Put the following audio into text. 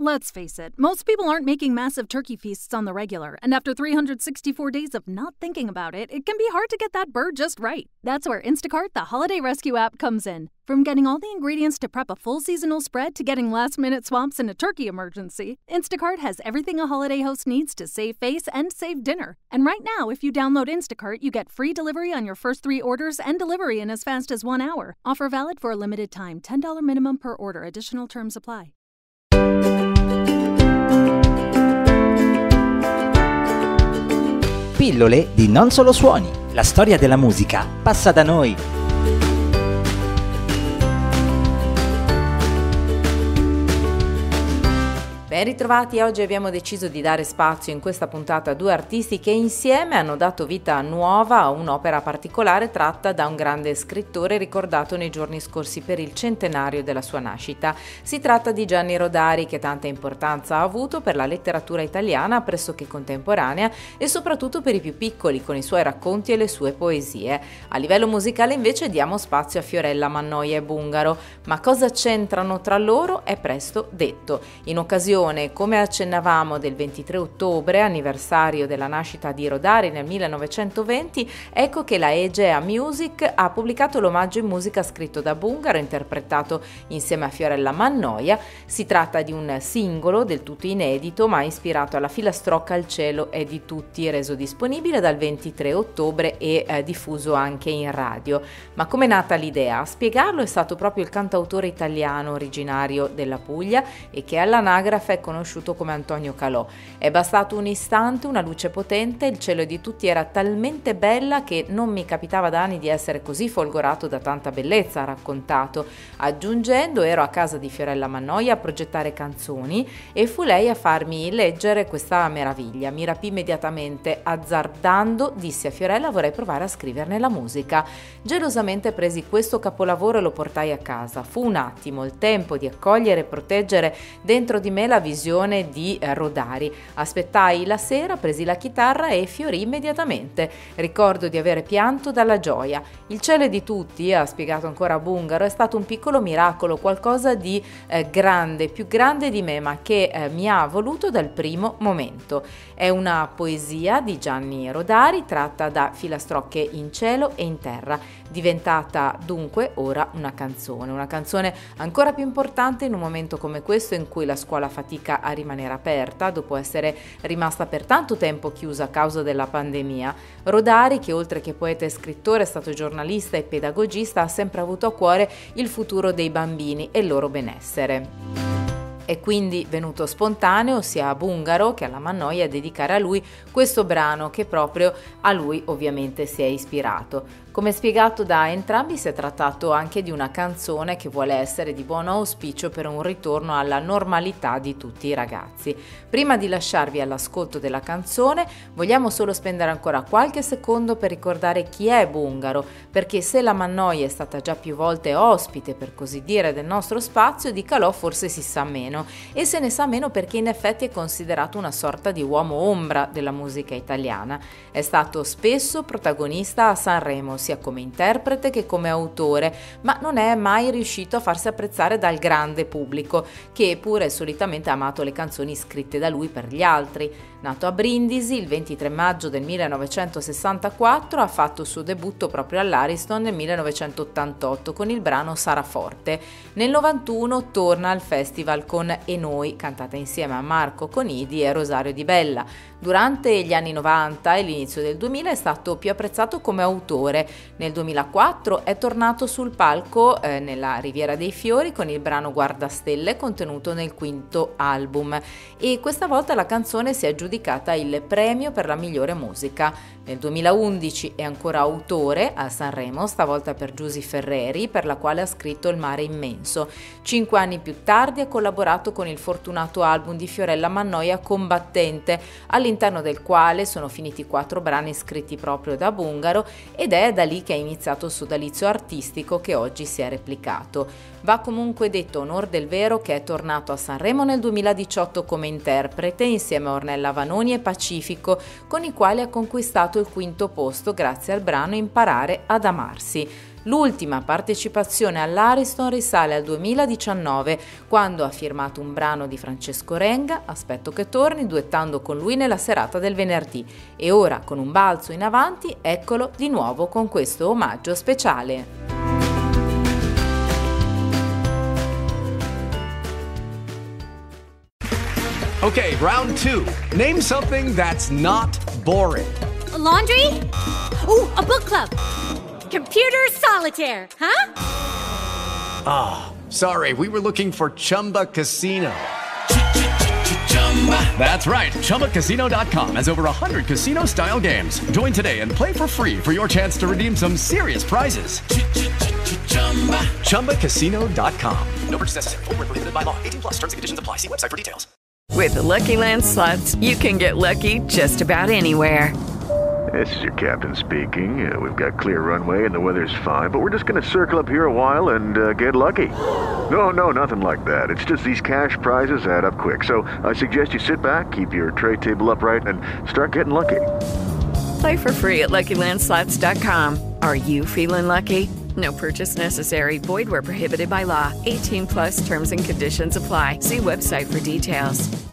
Let's face it, most people aren't making massive turkey feasts on the regular, and after 364 days of not thinking about it, it can be hard to get that bird just right. That's where Instacart, the holiday rescue app, comes in. From getting all the ingredients to prep a full seasonal spread to getting last minute swaps in a turkey emergency, Instacart has everything a holiday host needs to save face and save dinner. And right now, if you download Instacart, you get free delivery on your first three orders and delivery in as fast as one hour. Offer valid for a limited time $10 minimum per order, additional terms apply. Pillole di Non Solo Suoni. La storia della musica passa da noi. Ben ritrovati, oggi abbiamo deciso di dare spazio in questa puntata a due artisti che insieme hanno dato vita nuova a un'opera particolare tratta da un grande scrittore ricordato nei giorni scorsi per il centenario della sua nascita. Si tratta di Gianni Rodari che tanta importanza ha avuto per la letteratura italiana pressoché contemporanea e soprattutto per i più piccoli con i suoi racconti e le sue poesie. A livello musicale invece diamo spazio a Fiorella Mannoia e Bungaro, ma cosa c'entrano tra loro è presto detto. In occasione occasione, come accennavamo, del 23 ottobre, anniversario della nascita di Rodari nel 1920, ecco che la Egea Music ha pubblicato l'omaggio in musica scritto da Bungaro, interpretato insieme a Fiorella Mannoia. Si tratta di un singolo del tutto inedito, ma ispirato alla filastrocca al cielo è di tutti, reso disponibile dal 23 ottobre e eh, diffuso anche in radio. Ma come è nata l'idea? A spiegarlo è stato proprio il cantautore italiano originario della Puglia e che all'anagrafe è conosciuto come Antonio Calò. È bastato un istante, una luce potente, il cielo di tutti era talmente bella che non mi capitava da anni di essere così folgorato da tanta bellezza, ha raccontato, aggiungendo ero a casa di Fiorella Mannoia a progettare canzoni e fu lei a farmi leggere questa meraviglia. Mi rapì immediatamente, azzardando, dissi a Fiorella vorrei provare a scriverne la musica. Gelosamente presi questo capolavoro e lo portai a casa. Fu un attimo, il tempo di accogliere e proteggere dentro di me la visione di eh, Rodari. Aspettai la sera, presi la chitarra e fiorì immediatamente. Ricordo di avere pianto dalla gioia. Il cielo di tutti, ha spiegato ancora Bungaro, è stato un piccolo miracolo, qualcosa di eh, grande, più grande di me, ma che eh, mi ha voluto dal primo momento. È una poesia di Gianni Rodari tratta da filastrocche in cielo e in terra, diventata dunque ora una canzone, una canzone ancora più importante in un momento come questo in cui la scuola fatica fatica a rimanere aperta dopo essere rimasta per tanto tempo chiusa a causa della pandemia. Rodari, che oltre che poeta e scrittore è stato giornalista e pedagogista, ha sempre avuto a cuore il futuro dei bambini e il loro benessere. È quindi venuto spontaneo sia a Bungaro che alla Mannoia dedicare a lui questo brano che proprio a lui ovviamente si è ispirato. Come spiegato da entrambi si è trattato anche di una canzone che vuole essere di buon auspicio per un ritorno alla normalità di tutti i ragazzi. Prima di lasciarvi all'ascolto della canzone vogliamo solo spendere ancora qualche secondo per ricordare chi è Bungaro, perché se la Mannoia è stata già più volte ospite per così dire del nostro spazio, di Calò forse si sa meno e se ne sa meno perché in effetti è considerato una sorta di uomo ombra della musica italiana. È stato spesso protagonista a Sanremo, sia come interprete che come autore, ma non è mai riuscito a farsi apprezzare dal grande pubblico, che pure solitamente ha amato le canzoni scritte da lui per gli altri. Nato a Brindisi il 23 maggio del 1964, ha fatto il suo debutto proprio all'Ariston nel 1988 con il brano Sarà Forte. Nel 91 torna al festival con E Noi, cantata insieme a Marco Conidi e Rosario Di Bella. Durante gli anni 90 e l'inizio del 2000 è stato più apprezzato come autore. Nel 2004 è tornato sul palco eh, nella Riviera dei Fiori con il brano Guardastelle contenuto nel quinto album e questa volta la canzone si è aggiudicata il premio per la migliore musica. Nel 2011 è ancora autore a Sanremo, stavolta per Giusy Ferreri, per la quale ha scritto Il mare immenso. Cinque anni più tardi ha collaborato con il fortunato album di Fiorella Mannoia Combattente, all'interno del quale sono finiti quattro brani scritti proprio da Bungaro ed è da lì che è iniziato il sodalizio artistico che oggi si è replicato. Va comunque detto onor del vero che è tornato a Sanremo nel 2018 come interprete insieme a Ornella Vanoni e Pacifico, con i quali ha conquistato il quinto posto grazie al brano Imparare ad amarsi. L'ultima partecipazione all'Ariston risale al 2019, quando ha firmato un brano di Francesco Renga, Aspetto che torni, duettando con lui nella serata del venerdì. E ora, con un balzo in avanti, eccolo di nuovo con questo omaggio speciale. Okay, round two. Name something that's not boring. A laundry? Ooh, a book club. Computer solitaire, huh? Ah, oh, sorry, we were looking for Chumba Casino. That's right. ChumbaCasino.com has over 100 casino style games. Join today and play for free for your chance to redeem some serious prizes. ChumbaCasino.com. No purchase necessary. Full prohibited by law. 18 plus terms and conditions apply. See website for details. With the Lucky Land slots, you can get lucky just about anywhere. This is your captain speaking. Uh, we've got clear runway and the weather's fine, but we're just going to circle up here a while and uh, get lucky. No, no, nothing like that. It's just these cash prizes add up quick. So I suggest you sit back, keep your tray table upright, and start getting lucky. Play for free at LuckyLandSlots.com. Are you feeling lucky? No purchase necessary. Void where prohibited by law. 18 plus terms and conditions apply. See website for details.